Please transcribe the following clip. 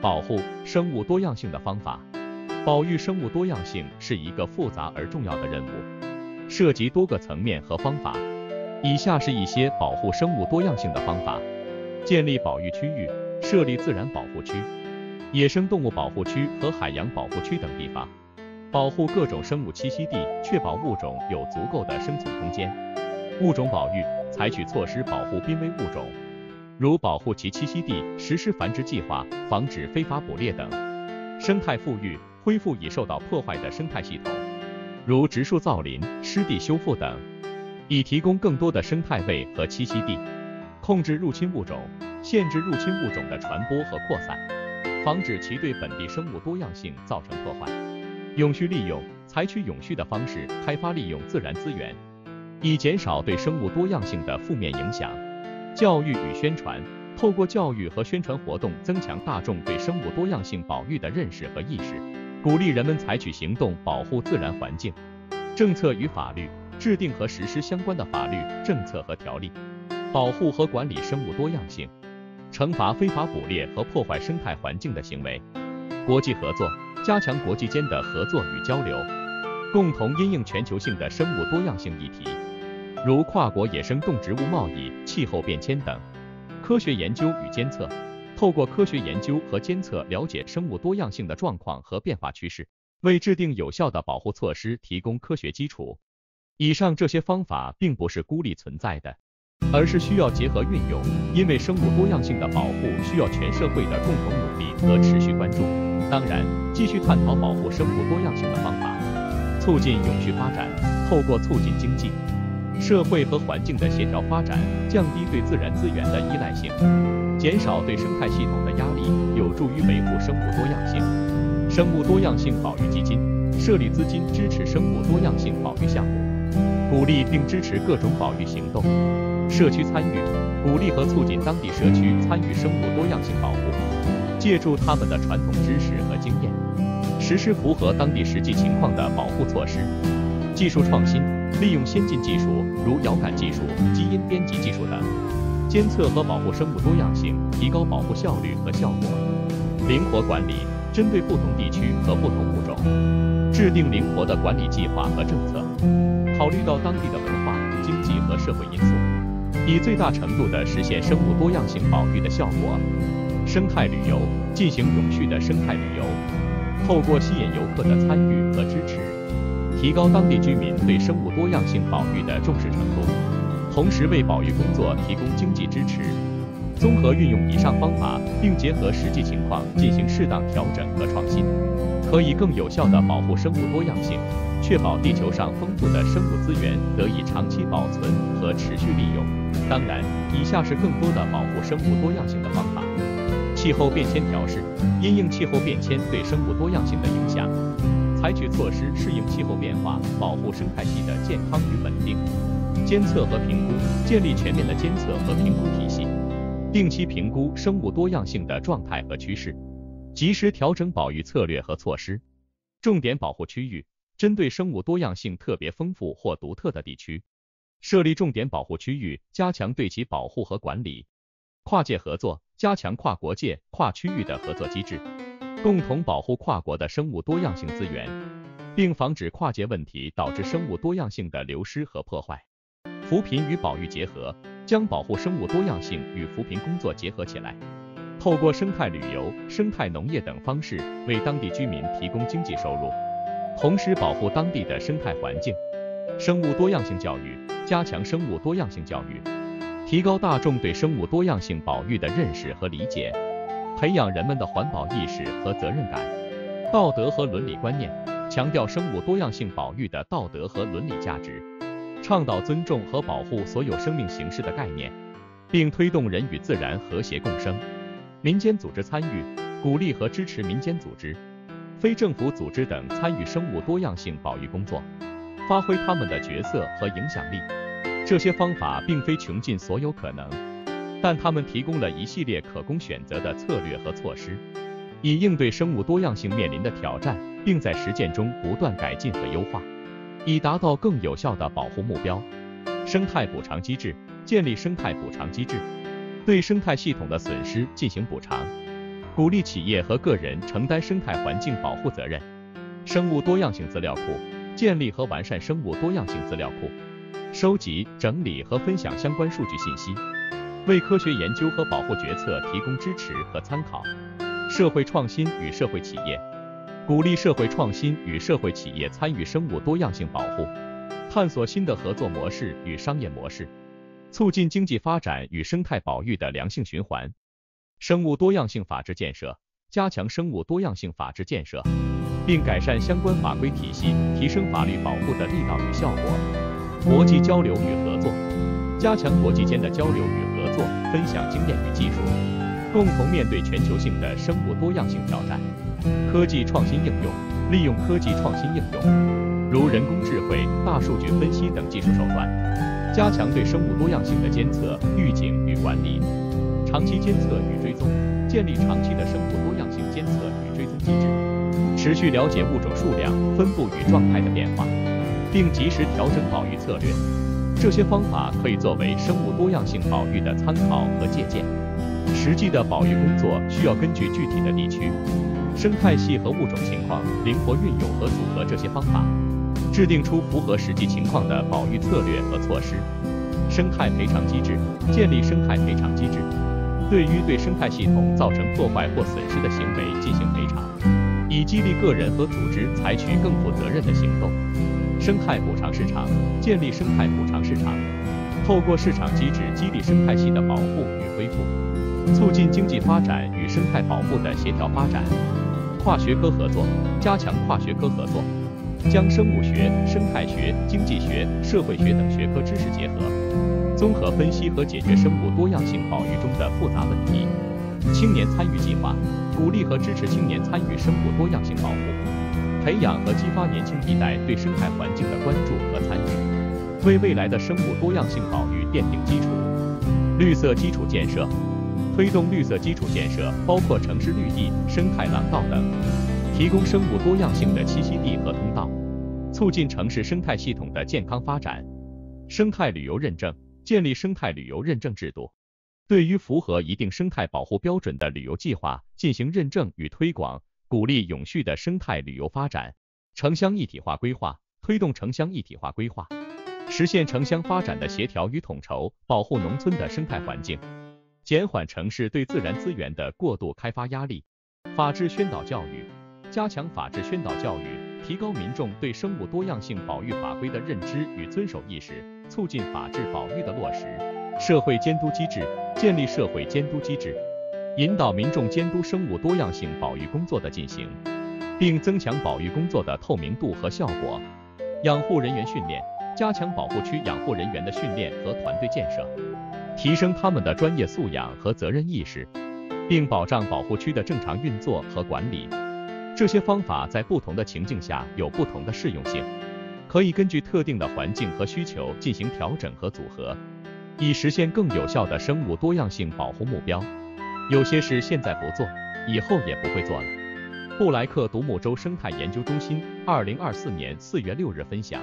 保护生物多样性的方法。保育生物多样性是一个复杂而重要的任务，涉及多个层面和方法。以下是一些保护生物多样性的方法：建立保育区域，设立自然保护区、野生动物保护区和海洋保护区等地方，保护各种生物栖息地，确保物种有足够的生存空间。物种保育，采取措施保护濒危物种，如保护其栖息地、实施繁殖计划、防止非法捕猎等。生态富裕。恢复已受到破坏的生态系统，如植树造林、湿地修复等，以提供更多的生态位和栖息地。控制入侵物种，限制入侵物种的传播和扩散，防止其对本地生物多样性造成破坏。永续利用，采取永续的方式开发利用自然资源，以减少对生物多样性的负面影响。教育与宣传，透过教育和宣传活动，增强大众对生物多样性保育的认识和意识。鼓励人们采取行动保护自然环境。政策与法律制定和实施相关的法律、政策和条例，保护和管理生物多样性，惩罚非法捕猎和破坏生态环境的行为。国际合作，加强国际间的合作与交流，共同因应全球性的生物多样性议题，如跨国野生动植物贸易、气候变迁等。科学研究与监测。透过科学研究和监测，了解生物多样性的状况和变化趋势，为制定有效的保护措施提供科学基础。以上这些方法并不是孤立存在的，而是需要结合运用，因为生物多样性的保护需要全社会的共同努力和持续关注。当然，继续探讨保护生物多样性的方法，促进永续发展。透过促进经济。社会和环境的协调发展，降低对自然资源的依赖性，减少对生态系统的压力，有助于维护生物多样性。生物多样性保育基金设立资金支持生物多样性保育项目，鼓励并支持各种保育行动。社区参与，鼓励和促进当地社区参与生物多样性保护，借助他们的传统知识和经验，实施符合当地实际情况的保护措施。技术创新，利用先进技术，如遥感技术、基因编辑技术等，监测和保护生物多样性，提高保护效率和效果。灵活管理，针对不同地区和不同物种，制定灵活的管理计划和政策，考虑到当地的文化、经济和社会因素，以最大程度地实现生物多样性保育的效果。生态旅游，进行永续的生态旅游，透过吸引游客的参与和支持。提高当地居民对生物多样性保育的重视程度，同时为保育工作提供经济支持。综合运用以上方法，并结合实际情况进行适当调整和创新，可以更有效地保护生物多样性，确保地球上丰富的生物资源得以长期保存和持续利用。当然，以下是更多的保护生物多样性的方法：气候变迁调试，因应气候变迁对生物多样性的影响。采取措施适应气候变化，保护生态系的健康与稳定。监测和评估，建立全面的监测和评估体系，定期评估生物多样性的状态和趋势，及时调整保育策略和措施。重点保护区域，针对生物多样性特别丰富或独特的地区，设立重点保护区域，加强对其保护和管理。跨界合作，加强跨国界、跨区域的合作机制。共同保护跨国的生物多样性资源，并防止跨界问题导致生物多样性的流失和破坏。扶贫与保育结合，将保护生物多样性与扶贫工作结合起来，透过生态旅游、生态农业等方式为当地居民提供经济收入，同时保护当地的生态环境。生物多样性教育，加强生物多样性教育，提高大众对生物多样性保育的认识和理解。培养人们的环保意识和责任感、道德和伦理观念，强调生物多样性保育的道德和伦理价值，倡导尊重和保护所有生命形式的概念，并推动人与自然和谐共生。民间组织参与，鼓励和支持民间组织、非政府组织等参与生物多样性保育工作，发挥他们的角色和影响力。这些方法并非穷尽所有可能。但他们提供了一系列可供选择的策略和措施，以应对生物多样性面临的挑战，并在实践中不断改进和优化，以达到更有效的保护目标。生态补偿机制，建立生态补偿机制，对生态系统的损失进行补偿，鼓励企业和个人承担生态环境保护责任。生物多样性资料库建立和完善生物多样性资料库，收集、整理和分享相关数据信息，为科学研究和保护决策提供支持和参考。社会创新与社会企业鼓励社会创新与社会企业参与生物多样性保护，探索新的合作模式与商业模式，促进经济发展与生态保育的良性循环。生物多样性法治建设，加强生物多样性法治建设，并改善相关法规体系，提升法律保护的力道与效果。国际交流与合作，加强国际间的交流与作，分享经验与技术，共同面对全球性的生物多样性挑战。科技创新应用，利用科技创新应用，如人工智慧、大数据分析等技术手段，加强对生物多样性的监测、预警与管理。长期监测与追踪，建立长期的生物多样性监测与追踪机制，持续了解物种数量、分布与状态的变化，并及时调整保育策略。这些方法可以作为生物多样性保育的参考和借鉴。实际的保育工作需要根据具体的地区、生态系和物种情况，灵活运用和组合这些方法，制定出符合实际情况的保育策略和措施。生态赔偿机制，建立生态赔偿机制。对于对生态系统造成破坏或损失的行为进行赔偿，以激励个人和组织采取更负责任的行动。生态补偿市场建立生态补偿市场，透过市场机制激励生态系的保护与恢复，促进经济发展与生态保护的协调发展。跨学科合作，加强跨学科合作，将生物学、生态学、经济学、社会学等学科知识结合。综合分析和解决生物多样性保育中的复杂问题。青年参与计划鼓励和支持青年参与生物多样性保护，培养和激发年轻一代对生态环境的关注和参与，为未来的生物多样性保育奠定基础。绿色基础建设推动绿色基础建设，包括城市绿地、生态廊道等，提供生物多样性的栖息地和通道，促进城市生态系统的健康发展。生态旅游认证。建立生态旅游认证制度，对于符合一定生态保护标准的旅游计划进行认证与推广，鼓励永续的生态旅游发展。城乡一体化规划，推动城乡一体化规划，实现城乡发展的协调与统筹，保护农村的生态环境，减缓城市对自然资源的过度开发压力。法治宣导教育，加强法治宣导教育。提高民众对生物多样性保育法规的认知与遵守意识，促进法治保育的落实。社会监督机制，建立社会监督机制，引导民众监督生物多样性保育工作的进行，并增强保育工作的透明度和效果。养护人员训练，加强保护区养护人员的训练和团队建设，提升他们的专业素养和责任意识，并保障保护区的正常运作和管理。这些方法在不同的情境下有不同的适用性，可以根据特定的环境和需求进行调整和组合，以实现更有效的生物多样性保护目标。有些事现在不做，以后也不会做了。布莱克独木舟生态研究中心二零二四年四月六日分享。